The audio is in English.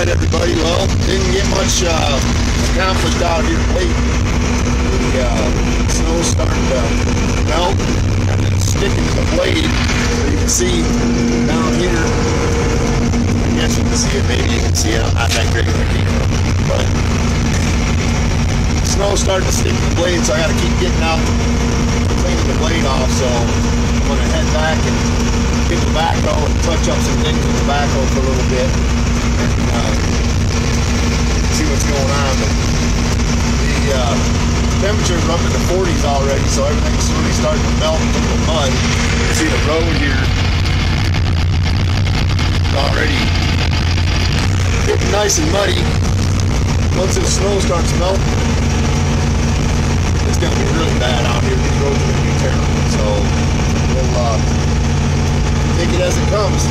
Alright everybody, well, didn't get much uh, accomplished out here late. The uh, snow's starting to melt and it's sticking to the blade. So you can see down here, I guess you can see it, maybe you can see it, not that great with the camera, but snow's starting to stick to the blade, so I gotta keep getting out, cleaning the blade off, so I'm gonna head back and get the tobacco and touch up some things with tobacco for a little bit and uh, see what's going on. But the uh, temperatures are up in the 40s already, so everything's really starting to melt into the mud. You can see the road here already getting nice and muddy. Once the snow starts melting, it's going to be really bad out here. These roads are going to be terrible. So we'll uh, take it as it comes.